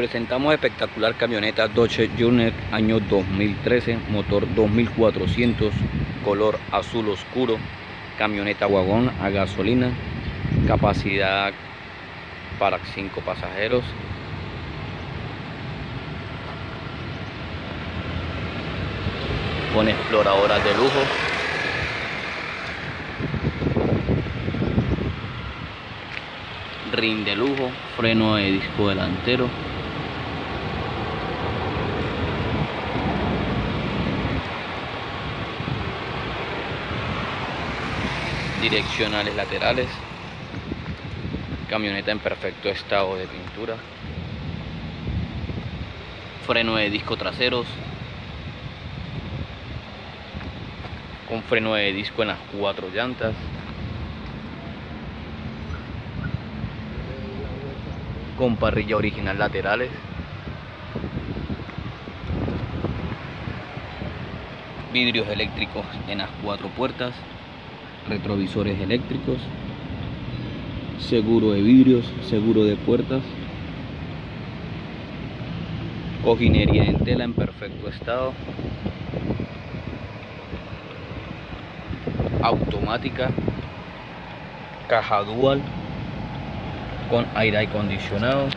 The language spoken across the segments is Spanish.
presentamos espectacular camioneta Dodge Journey año 2013, motor 2400, color azul oscuro, camioneta wagón a gasolina, capacidad para 5 pasajeros. Con exploradoras de lujo. rin de lujo, freno de disco delantero. Direccionales laterales. Camioneta en perfecto estado de pintura. Freno de disco traseros. Con freno de disco en las cuatro llantas. con parrilla original laterales. Vidrios eléctricos en las cuatro puertas. Retrovisores eléctricos. Seguro de vidrios, seguro de puertas. Cojinería en tela en perfecto estado. Automática. Caja dual con aire acondicionado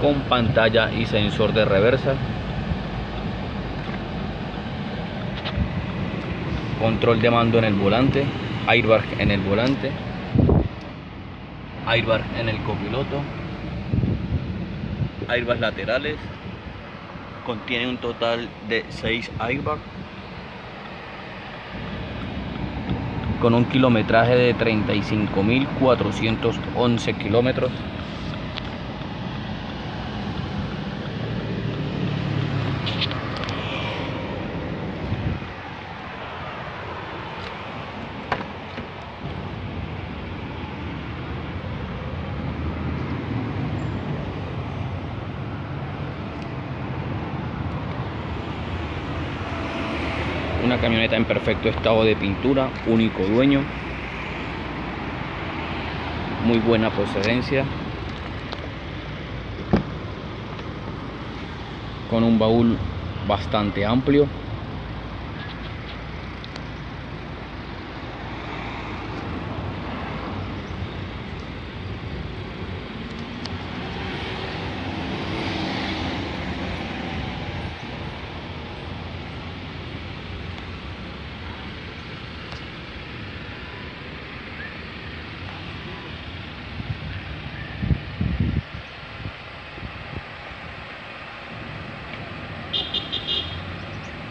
con pantalla y sensor de reversa control de mando en el volante airbag en el volante airbag en el copiloto airbags laterales contiene un total de 6 airbags con un kilometraje de 35.411 kilómetros. Una camioneta en perfecto estado de pintura, único dueño, muy buena procedencia, con un baúl bastante amplio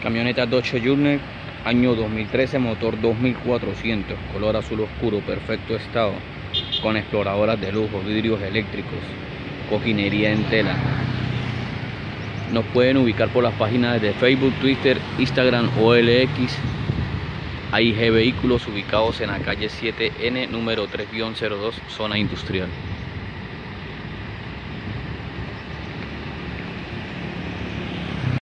Camioneta Dodge Journey, año 2013, motor 2400, color azul oscuro, perfecto estado, con exploradoras de lujo, vidrios eléctricos, cojinería en tela. Nos pueden ubicar por las páginas de Facebook, Twitter, Instagram, OLX, AIG Vehículos ubicados en la calle 7N, número 3-02, zona industrial.